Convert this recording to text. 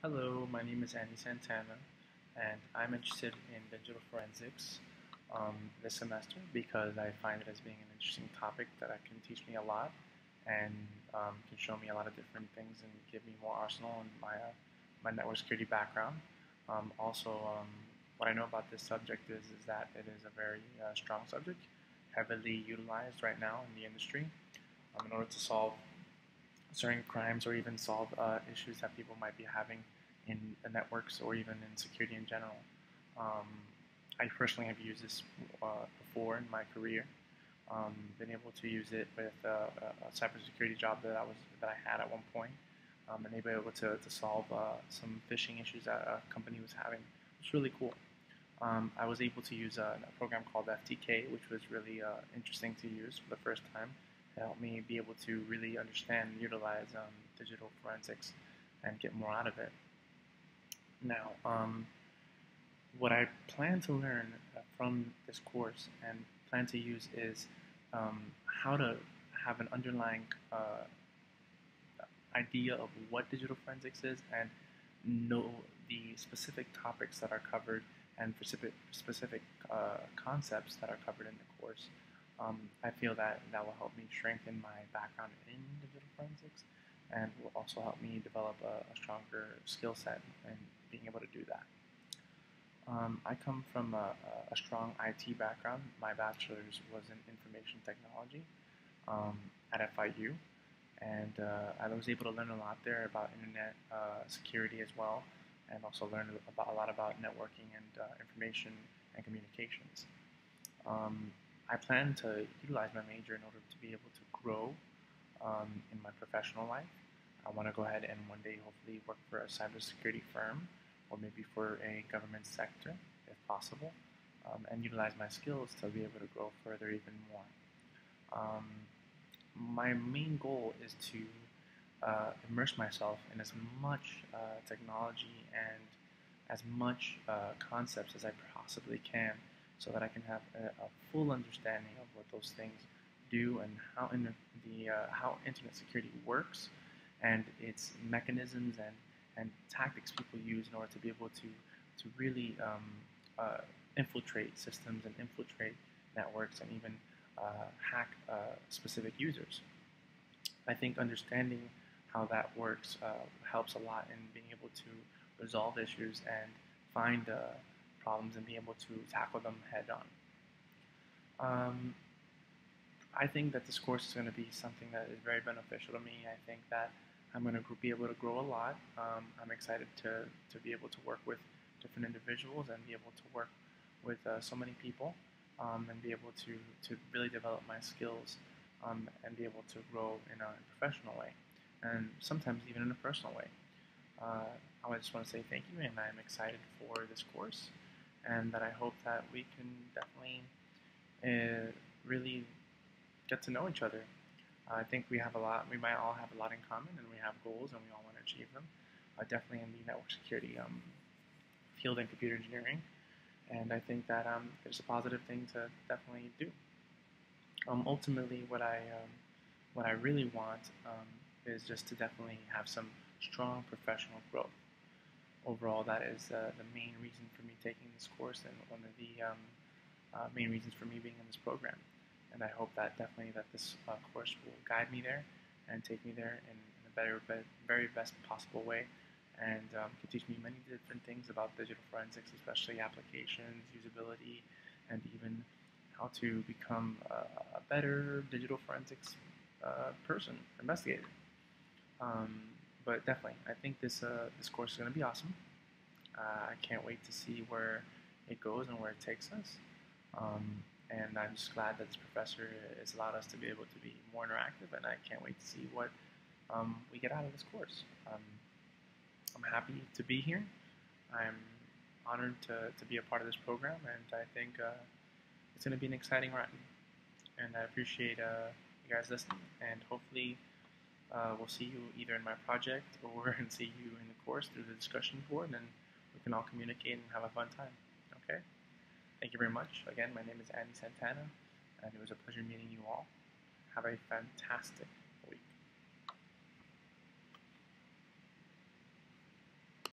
Hello, my name is Andy Santana, and I'm interested in digital forensics um, this semester because I find it as being an interesting topic that can teach me a lot and um, can show me a lot of different things and give me more arsenal in my uh, my network security background. Um, also, um, what I know about this subject is is that it is a very uh, strong subject, heavily utilized right now in the industry um, in order to solve certain crimes or even solve uh, issues that people might be having in the networks or even in security in general. Um, I personally have used this uh, before in my career. Um, been able to use it with uh, a cybersecurity job that I was that I had at one point, um, and able to, to solve uh, some phishing issues that a company was having. It's really cool. Um, I was able to use a, a, program called FTK, which was really uh, interesting to use for the first time help me be able to really understand and utilize um, digital forensics and get more out of it. Now, um, what I plan to learn uh, from this course and plan to use is um, how to have an underlying uh, idea of what digital forensics is and know the specific topics that are covered and specific, specific uh, concepts that are covered in the course. Um, I feel that that will help me strengthen my background in digital forensics and will also help me develop a, a stronger skill set in being able to do that. Um, I come from a, a, strong IT background. My bachelor's was in information technology um, at FIU, and uh, I was able to learn a lot there about internet uh, security as well, and also learn about, a lot about networking and uh, information and communications. Um, I plan to utilize my major in order to be able to grow um, in my professional life. I want to go ahead and one day hopefully work for a cybersecurity firm or maybe for a government sector if possible um, and utilize my skills to be able to grow further even more. Um, my main goal is to uh, immerse myself in as much uh, technology and as much uh, concepts as I possibly can so that I can have a, a full understanding of what those things do and how in the uh, how internet security works and its mechanisms and and tactics people use in order to be able to to really um, uh, infiltrate systems and infiltrate networks and even uh, hack uh, specific users. I think understanding how that works uh, helps a lot in being able to resolve issues and find uh, problems and be able to tackle them head on. Um, I think that this course is going to be something that is very beneficial to me. I think that I'm going to be able to grow a lot. Um, I'm excited to, to be able to work with different individuals and be able to work with uh, so many people um, and be able to, to really develop my skills um, and be able to grow in a professional way and sometimes even in a personal way. Uh, I just want to say thank you and I'm excited for this course and that I hope that we can definitely uh, really get to know each other. I think we have a lot, we might all have a lot in common, and we have goals, and we all want to achieve them. Uh, definitely in the network security um, field and computer engineering, and I think that um, a positive thing to definitely do. Um, ultimately, what I um, what I really want um, is just to definitely have some strong professional growth overall, that is uh, the main reason for me taking this course and one of the um, uh, main reasons for me being in this program. And I hope that definitely that this uh, course will guide me there and take me there in, in a better, very best possible way, and um, can teach me many different things about digital forensics, especially applications, usability, and even how to become a, a better digital forensics uh, person, investigator. Um, but definitely, I think this uh, this course is going to be awesome. Uh, I can't wait to see where it goes and where it takes us. Um, and I'm just glad that this professor has allowed us to be able to be more interactive, and I can't wait to see what um, we get out of this course. Um, I'm happy to be here. I'm honored to, to be a part of this program, and I think uh, it's going to be an exciting ride. And I appreciate uh, you guys listening, and hopefully uh, we'll see you either in my project or and see you in the course through the discussion board, and we can all communicate and have a fun time. Okay? Thank you very much. Again, my name is Andy Santana, and it was a pleasure meeting you all. Have a fantastic